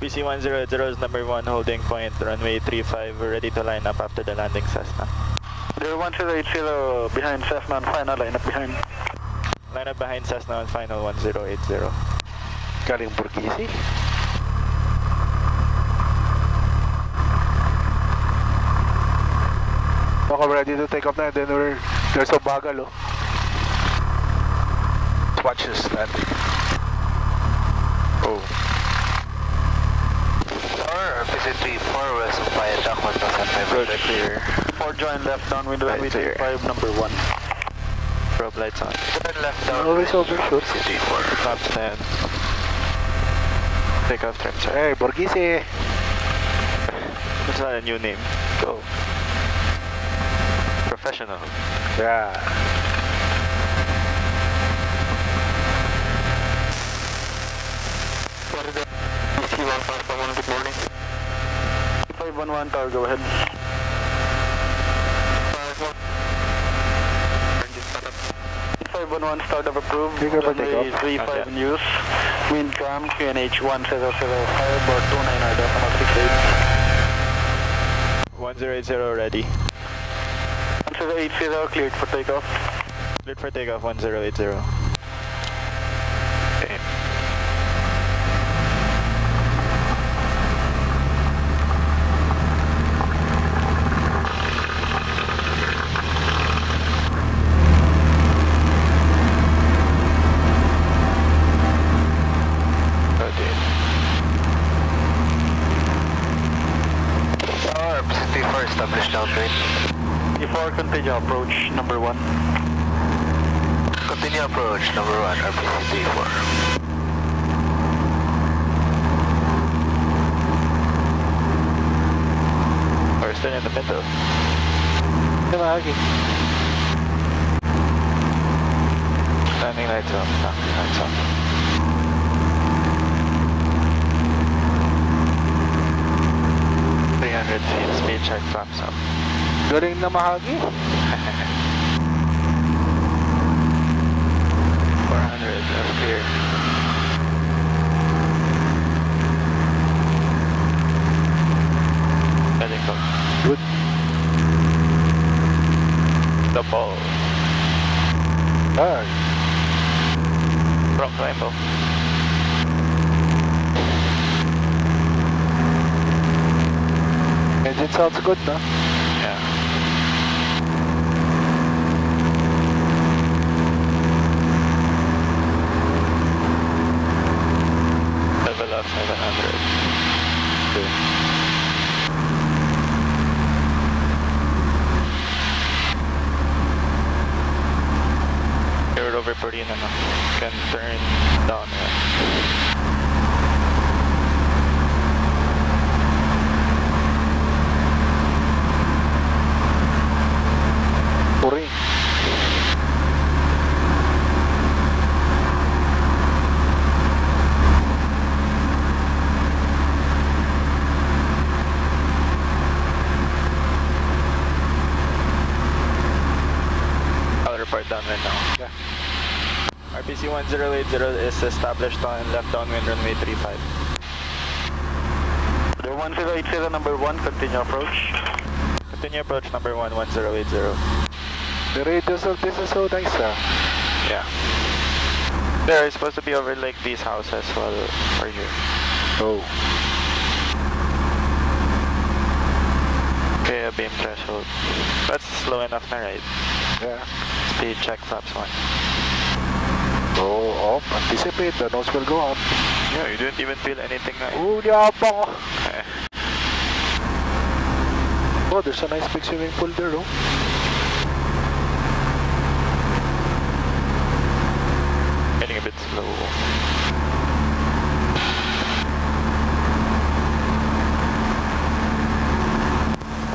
RPC 100 is number 1 holding point, runway 35, ready to line up after the landing Cessna. There 1080 behind Cessna on final line up behind. Line up behind Cessna on final 1080. Galing Burkisi. Ako ready to take off na, then we're, there's a bagal oh. Watch this landing. Oh. Tower, RPC 4 west of Paya Dakot, Good, clear. 4 join left downwind Right, runway clear. 35 number 1. Probe lights on. Turn left down. Always overshoot. RPC 4 Top 10. Take off trim check. Hey, Burkisi! That's not a new name. Go. Professional. Yeah. PC 151, good morning. 511 tower, go ahead. 511 start of approved. Take over, take Runway off. 35 Okay. in use. Wind calm, QNH 1005, board 29 decimal 68. 1080 ready. 1080 cleared for takeoff. Cleared for takeoff 1080. Okay. Okay. Tower, RPC 4 established downwind. Before continue approach number 1. Continue approach, number 1, RPC 4 Or still in the middle. Tumagi. Landing lights on. Landing lights on. Three hundred feet speed check flaps up. Galing na mahagi. Four hundred that's clear. Letting go. Good. The ball. Ah, Wrong engine sounds good, no? Yeah. Level 700. Okay. You're over pretty na no? Can turn down. Yeah. Puring. I'll report downwind now. Yeah. RPC 1080 is established on left downwind runway 35. The 1080 number 1, continue approach. Continue approach number 1 1080. The radius of this is so nice, ah. Yeah. They're supposed to be over like these houses while we're here. Oh. Okay, a beam threshold. That's slow enough right? Yeah. Speed check flaps 1. Go up, anticipate, the nose will go up. Yeah, you didn't even feel anything. Oh, yabang oh. Eh, Oh, there's a nice big swimming pool there, oh. Getting a bit slow.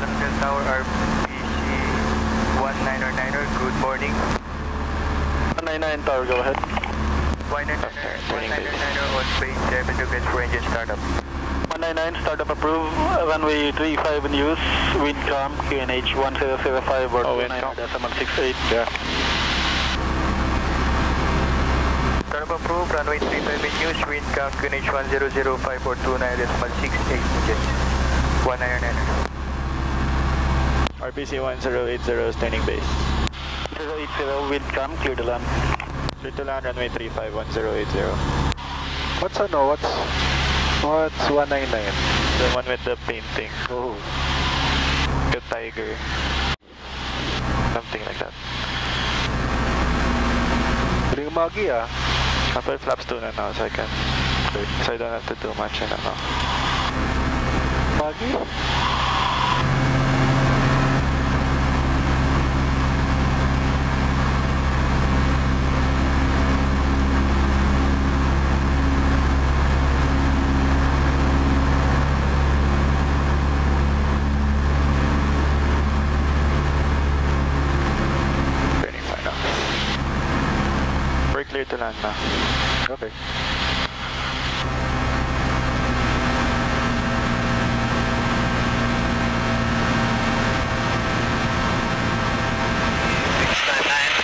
London Tower, RPC 1909er, good morning. 199 tower, go ahead. 1909er, Turning base. 1909er on base 7 to get range and startup. 199 startup approved. Runway 35 in use. Wind calm, QNH 1005 board Oh, wind 29 calm. decimal 68. Yeah. Startup approved. Runway 35 in use. Wind calm QNH 100542 decimal 68 inches. 199. RPC 1080 is turning base. 080, wind calm, clear to land. Clear to land, runway 35, 1080. What's ano? What's... What's 199? The one with the painting. Oh. The tiger. Something like that. Galing magi ah. Couple flaps to na now so I can... So I don't have to do much in ano. Magi? Turning fine now. We're clear to land na. Okay.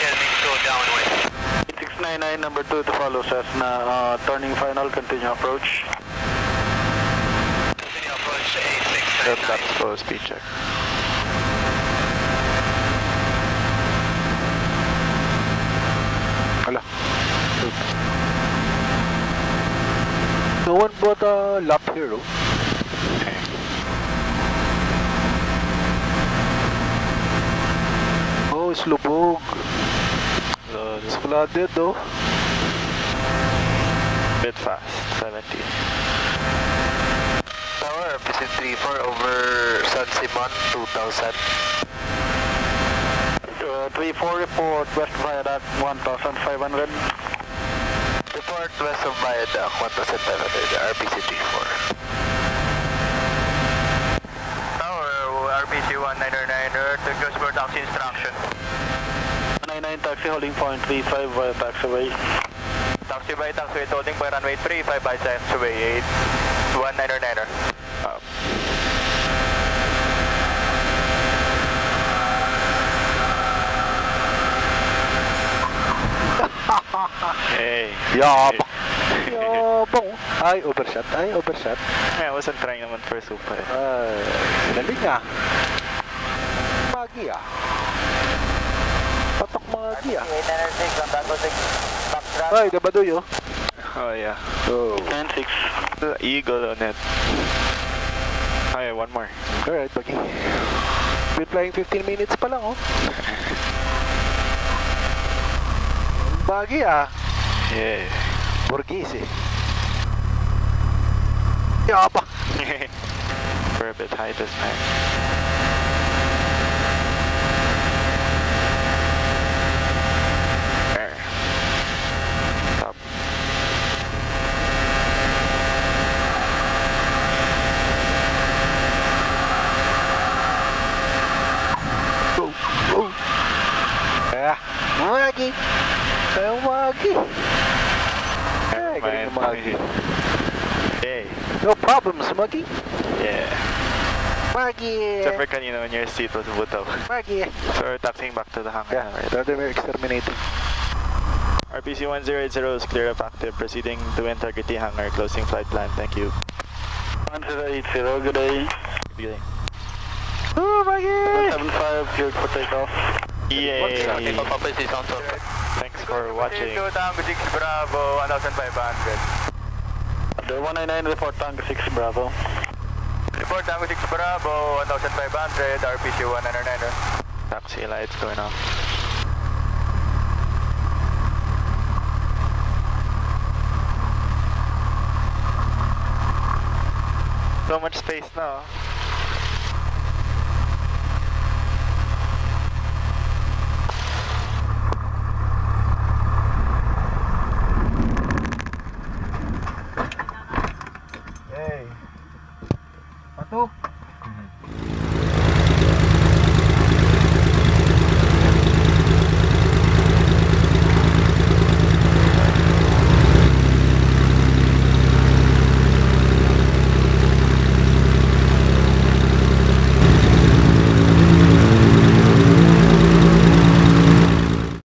turning to downwind. 699, number 2 to follow Cessna, uh, turning final, continue approach. Continue approach The 8699. flaps full speed check. No one bought a lap here, oh. Oh, it's lubog. So It's just flooded, a bit fast. 70. Tower, RPC 34 over San Simon 2000. Uh, 34 report, west viaduct 1500. Report west of Viaduct 1500, RPC 34. Tower, RPC 199er, to goes for taxi instruction. 99 taxi holding point 35 via taxiway. Taxi by taxiway holding by runway 35 by taxiway 8. 199er. Yabang. Yabang. Ay, overshot. Ay, overshot. Yeah, I wasn't trying naman for super. eh. Ay, sinaling ah. Magi ah. Patok magi ah. 896 on Taco 6. Backtrack. Ay, dabadoy oh. Oh yeah. Oh. 96. The eagle on it. Oh yeah, one more. Alright, Magi. Been flying 15 minutes pa lang oh. Magi ah. Yeah. Borghese. Yabang. We're a bit high this time. There. Stop. Oh, oh. Ah, Magi. Ay, Magi. Ay, galing. Hey. No problems, Magi. Yeah. Magi. Except for kanina when your seat was butaw. Magi. So we're taxiing back to the hangar Yeah, now, right? rather we're exterminating. RPC 1080 is clear of active. Proceeding to integrity hangar. Closing flight plan. Thank you. 1080, good day. Good day. Oh, Magi. 75, cleared for takeoff. Yay! Publicity sound Thanks for watching. Tango 6 Bravo 1500. The 199 report Tango 6 Bravo. Report Tango 6 Bravo 1500, RPC 199er. Taxi lights going off. So much space now.